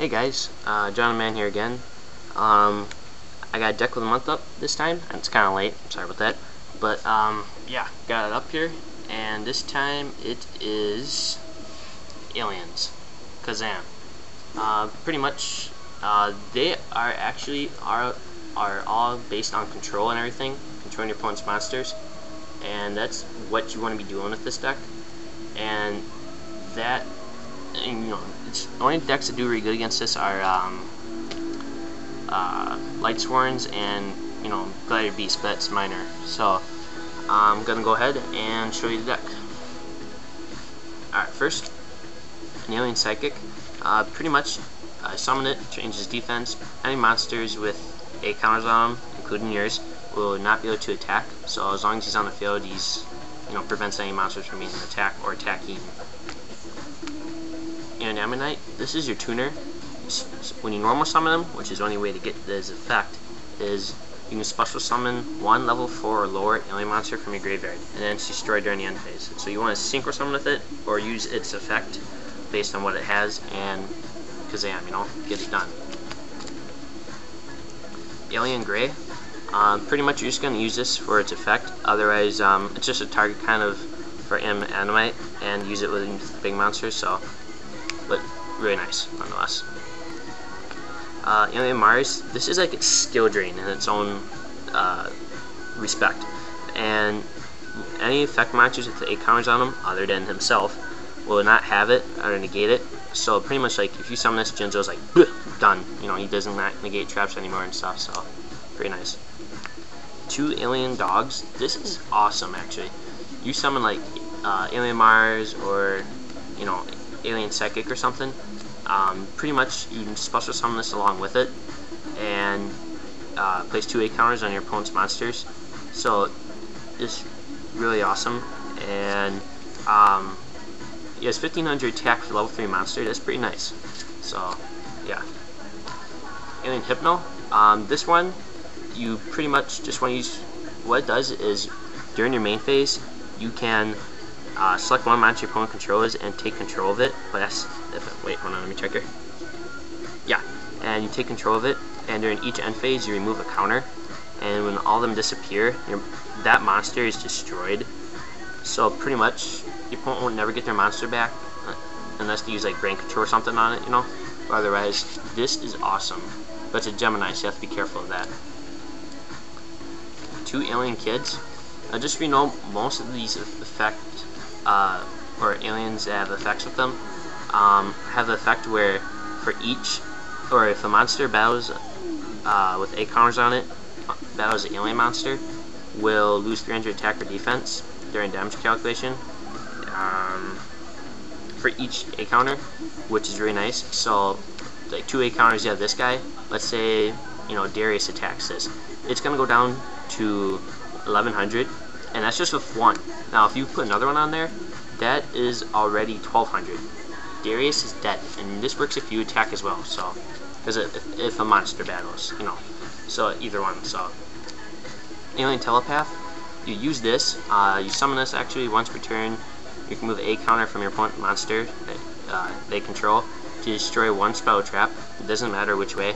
Hey guys, uh, John Man here again. Um, I got a deck with a month up this time, and it's kind of late. Sorry about that. But um, yeah, got it up here, and this time it is aliens, Kazam. Uh, pretty much, uh, they are actually are are all based on control and everything, controlling your opponent's monsters, and that's what you want to be doing with this deck. And that you know, it's the only decks that do really good against this are um, uh, Lightsworns and you know Gladiator Beast, but that's minor. So I'm gonna go ahead and show you the deck. Alright, first, an Alien Psychic. Uh, pretty much, uh, summon it, changes defense. Any monsters with A counters on them, including yours, will not be able to attack. So as long as he's on the field, he's you know prevents any monsters from being attack or attacking and Ammonite, this is your tuner. When you normal summon them, which is the only way to get this effect, is you can special summon one level 4 or lower alien monster from your graveyard, and then it's destroyed during the end phase. So you want to synchro summon with it, or use its effect based on what it has, and Kazam, you know, get it done. Alien Grey, um, pretty much you're just going to use this for its effect, otherwise um, it's just a target kind of for Ammonite, and use it with big monsters, so really nice nonetheless. Uh, Alien Mars, this is like a skill drain in its own uh, respect, and any effect monsters with A counters on them, other than himself, will not have it or negate it. So pretty much like if you summon this, Jinzo's like done. You know he doesn't negate traps anymore and stuff. So pretty nice. Two alien dogs. This is awesome actually. You summon like uh, Alien Mars or you know Alien Psychic or something, um, pretty much you can special summon this along with it, and uh, place two A counters on your opponent's monsters. So it's really awesome, and um, he has 1500 attack for level 3 monster. That's pretty nice. So yeah. Alien Hypno. Um, this one, you pretty much just want to use. What it does is during your main phase, you can uh, select one monster your opponent controls and take control of it. But that's if, wait, hold on, let me check here. Yeah, and you take control of it, and during each end phase you remove a counter, and when all of them disappear, that monster is destroyed. So pretty much, your opponent will never get their monster back uh, unless they use like brain control or something on it, you know. But otherwise, this is awesome. But it's a Gemini, so you have to be careful of that. Two alien kids. Uh, just so you know, most of these affect uh, or aliens that have effects with them um, have the effect where for each, or if a monster battles uh, with A counters on it, battles an alien monster, will lose 300 attack or defense during damage calculation um, for each A counter, which is really nice. So, like two A counters, you have this guy. Let's say, you know, Darius attacks this. It's going to go down to 1100 and that's just with one. Now, if you put another one on there, that is already 1200. Darius is dead, and this works if you attack as well, so, because if, if, a monster battles, you know, so either one, so. Alien Telepath, you use this, uh, you summon this actually once per turn, you can move a counter from your opponent monster that uh, they control to destroy one spell trap, it doesn't matter which way,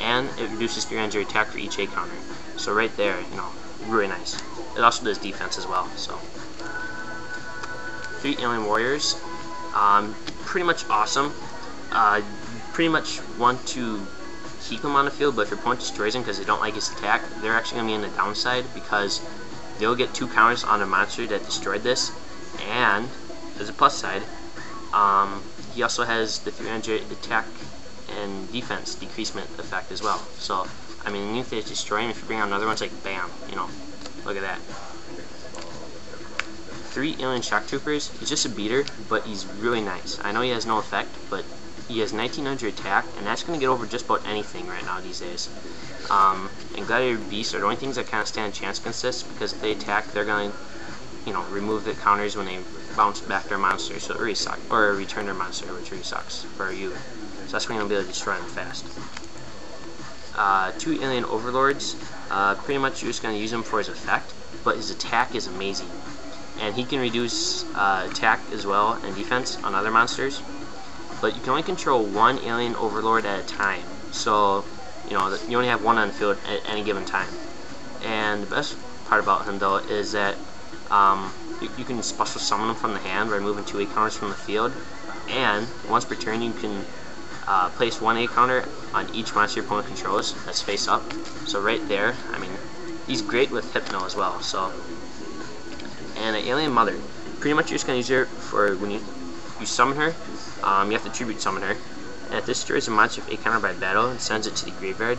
and it reduces 300 attack for each A counter. So right there, you know, really nice. It also does defense as well. So three alien warriors, um, pretty much awesome. Uh, pretty much want to keep him on the field, but if your opponent destroys them because they don't like his attack, they're actually going to be in the downside because they'll get two counters on a monster that destroyed this, and as a plus side, um, he also has the 300 attack and defense decreasement effect as well. So, I mean, if they destroy him, if you bring out another one, it's like bam, you know, Look at that. Three Alien Shock Troopers. He's just a beater, but he's really nice. I know he has no effect, but he has 1900 attack, and that's going to get over just about anything right now these days. Um, and Gladiator Beasts are the only things that kind of stand a chance against this, because if they attack, they're going to, you know, remove the counters when they bounce back their monster, so it really sucks. Or return their monster, which really sucks for you. So that's when you'll be able to destroy them fast. Uh, two Alien Overlords. Uh, pretty much you're just going to use him for his effect, but his attack is amazing. And he can reduce uh, attack as well and defense on other monsters. but you can only control one alien overlord at a time. So, you know, you only have one on the field at any given time. And the best part about him, though, is that um, you, you, can special summon him from the hand by removing two counters from the field. And once per turn, you can uh, place one A counter on each monster your opponent controls that's face up. So right there, I mean, he's great with Hypno as well. So, and an Alien Mother, pretty much you're just gonna use her for when you you summon her. Um, you have to tribute summon her. And if this destroys a monster A counter by battle and sends it to the graveyard,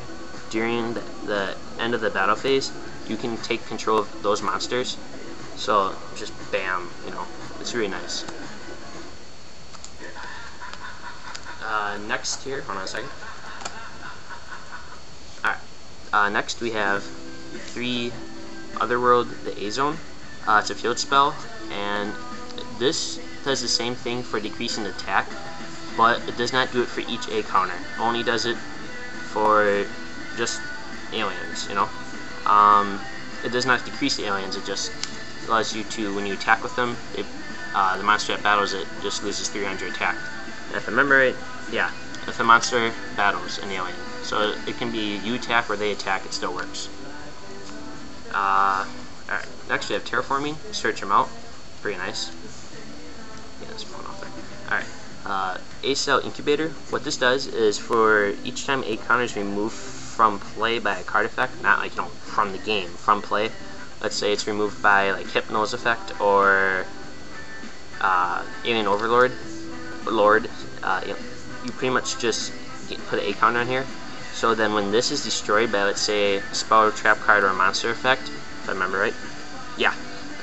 during the, the end of the battle phase, you can take control of those monsters. So just bam, you know, it's really nice. Uh, next here, hold on a second. Alright, uh, next we have three Otherworld, the A-Zone. Uh, it's a field spell, and this does the same thing for decreasing attack, but it does not do it for each A counter. It only does it for just aliens, you know? Um, it does not decrease the aliens, it just allows you to, when you attack with them, it, uh, the monster that battles it just loses 300 attack. And if I remember right, yeah, if the monster battles an alien. So it can be you attack or they attack, it still works. Uh, alright, next we have terraforming, search them out, pretty nice. Yeah, this phone off there. Alright, uh, A cell incubator, what this does is for each time A counter is removed from play by a card effect, not like, you know, from the game, from play, let's say it's removed by like Hypno's effect or uh, Alien Overlord, Lord, uh, you pretty much just put an A counter on here. So then when this is destroyed by, let's say, a spell, trap card, or a monster effect, if I remember right, yeah,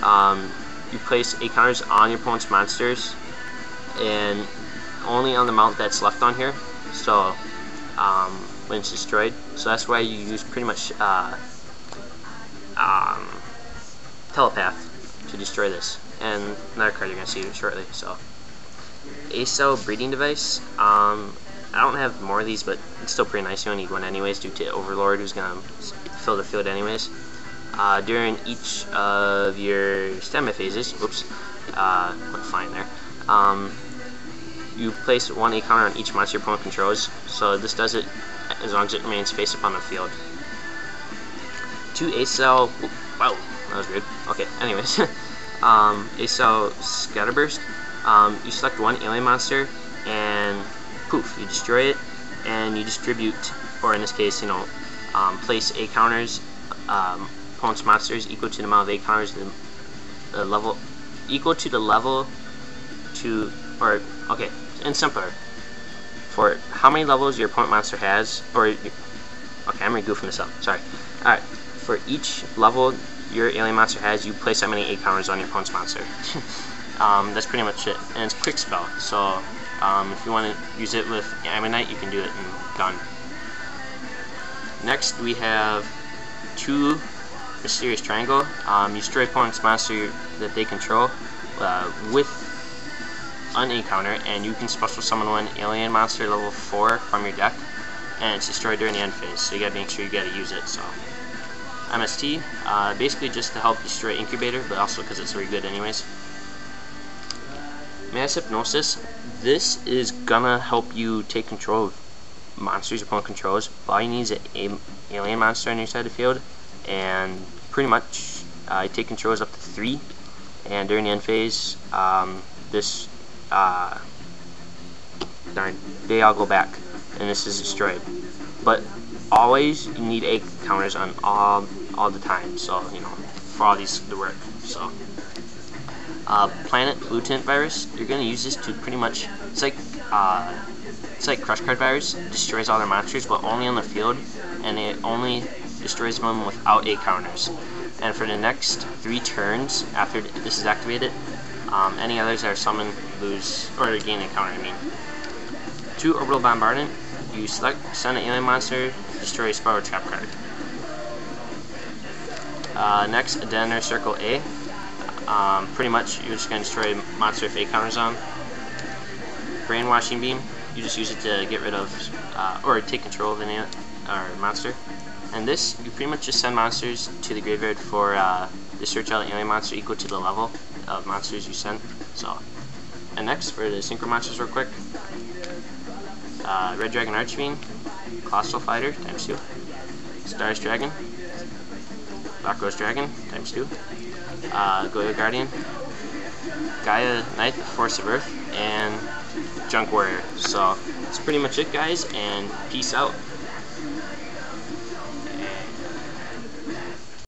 um, you place A counters on your opponent's monsters, and only on the mount that's left on here. So um, when it's destroyed, so that's why you use pretty much uh, um, telepath to destroy this, and another card you're gonna see shortly. So. A-cell breeding device. Um, I don't have more of these, but it's still pretty nice. You don't need one anyways due to Overlord, who's going to fill the field anyways. Uh, during each of your standby phases, whoops, uh, went fine there, um, you place one A counter on each monster your opponent controls, so this does it as long as it remains face up on the field. Two A-cell, wow, that was weird. Okay, anyways, um, A-cell Scatterburst. Um, you select one alien monster, and poof, you destroy it, and you distribute, or in this case, you know, um, place A counters, um, opponent's monsters equal to the amount of A counters, the, the level, equal to the level to, or, okay, and simpler, for how many levels your opponent monster has, or, okay, I'm re-goofing this up, sorry. Alright, for each level your alien monster has, you place that many A counters on your opponent's monster. um, that's pretty much it. And it's quick spell, so um, if you want to use it with Ammonite, you can do it and done. Next, we have two Mysterious Triangle. Um, you destroy opponent's monster that they control uh, with an A counter, and you can special summon one alien monster level 4 from your deck, and it's destroyed during the end phase, so you gotta make sure you gotta use it, so. MST, uh, basically just to help destroy Incubator, but also because it's very good anyways. Mass Hypnosis, this is gonna help you take control of monsters opponent controls. All you need is an alien monster on your side of the field, and pretty much you take controls up to three. And during the end phase, um, this uh, darn, they all go back, and this is destroyed. But always you need A counters on all all the time, so you know for all these to work. So uh, planet pollutant virus, you're gonna use this to pretty much it's like uh, it's like crush card virus, destroys all their monsters, but only on the field, and it only destroys them without A counters. And for the next three turns after this is activated, um, any others that are summoned lose or gain a counter. I mean, two orbital bombardment. You select send an alien monster, destroy a spell trap card. Uh, next, Detonator Circle A. Um, pretty much, you're just going to destroy monster A counters on. Brainwashing Beam, you just use it to get rid of, uh, or take control of an or monster. And this, you pretty much just send monsters to the graveyard for uh, the search out alien monster equal to the level of monsters you sent. So, and next for the synchro monsters real quick, uh, Red Dragon Archfiend, Colossal Fighter times 2, Stardust Dragon, Rose Dragon times 2, uh, Goyo Guardian, Gaia Knight, Force of Earth, and Junk Warrior. So that's pretty much it guys, and peace out.